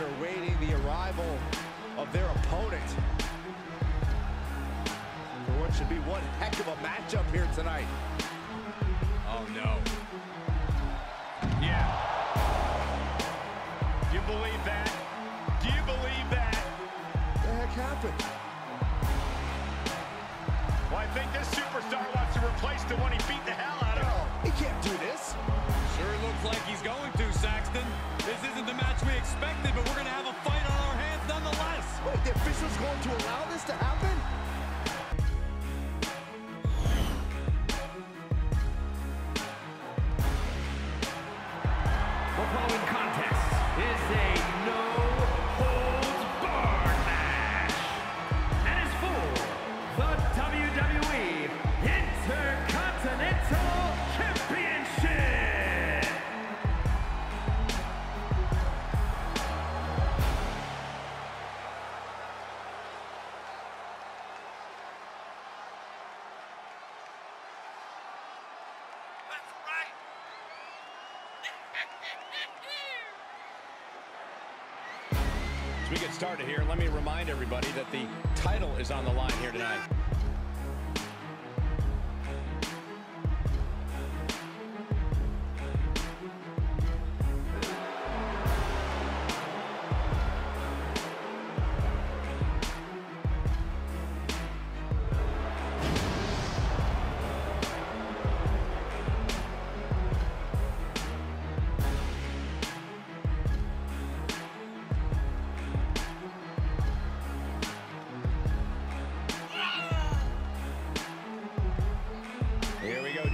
or waiting the arrival of their opponent. For what should be one heck of a matchup here tonight. Oh, no. Yeah. Do you believe that? Do you believe that? What the heck happened? Well, I think this superstar wants to replace the one he beat the hell out of. No, he can't do this. Sure looks like he's going to, Saxton. This isn't the match we expected, but we're going to have a fight on our hands nonetheless. Wait, the official's going to allow this to happen? As we get started here, let me remind everybody that the title is on the line here tonight.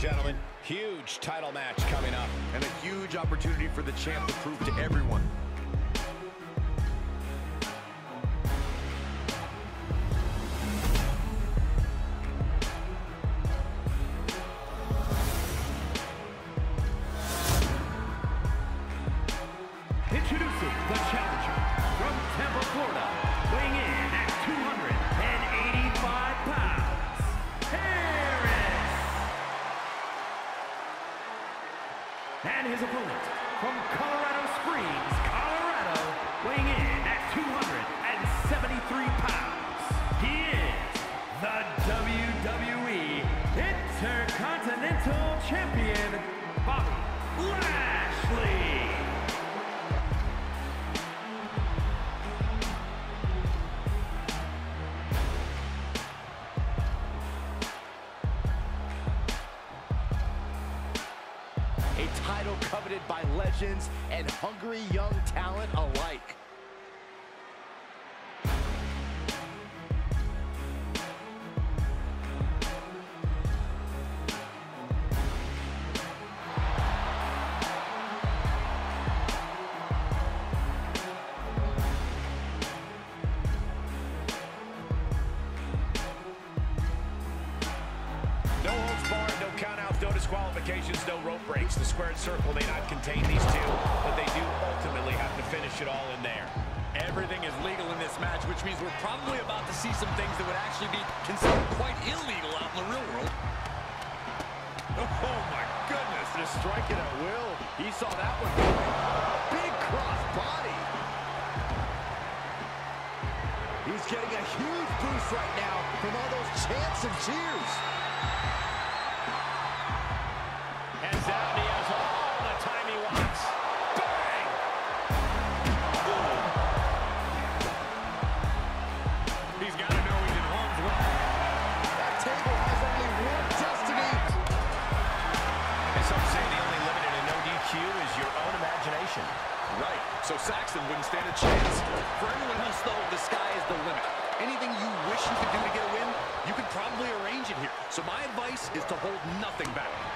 Gentlemen. Huge title match coming up. And a huge opportunity for the champ to prove to everyone. Introducing And his opponent from Colorado title coveted by legends and hungry young talent alike. No no rope breaks. The squared circle may not contain these two, but they do ultimately have to finish it all in there. Everything is legal in this match, which means we're probably about to see some things that would actually be considered quite illegal out in the real world. Oh, my goodness. Just striking at will. He saw that one coming. Big cross body. He's getting a huge boost right now from all those chants and cheers. Stand a chance. For everyone else, though, the sky is the limit. Anything you wish you could do to get a win, you could probably arrange it here. So my advice is to hold nothing back.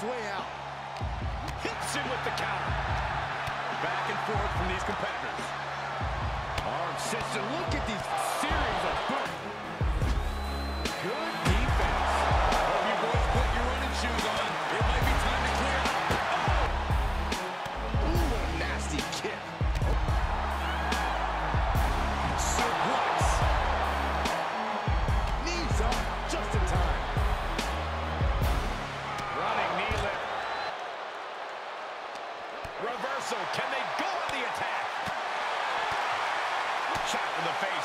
his way out. Hits him with the counter. Back and forth from these competitors. Arm system. Look at these series of boom.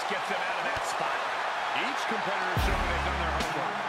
gets him out of that spot. Each competitor showing they've done their homework.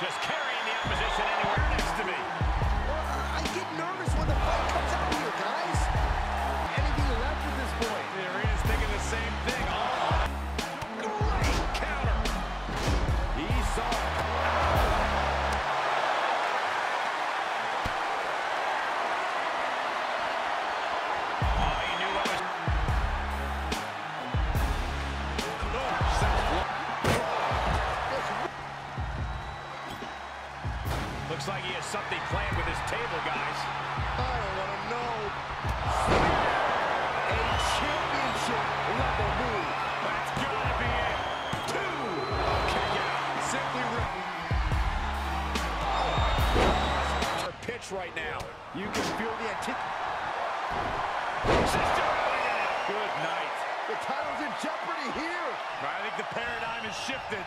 just carrying the opposition something playing with his table, guys. I don't want to know. A championship level move. That's got to be it. Two. Kick out. Simply written. Oh, pitch right now. You can feel the anticipation. Good night. The title's in jeopardy here. I think the paradigm has shifted.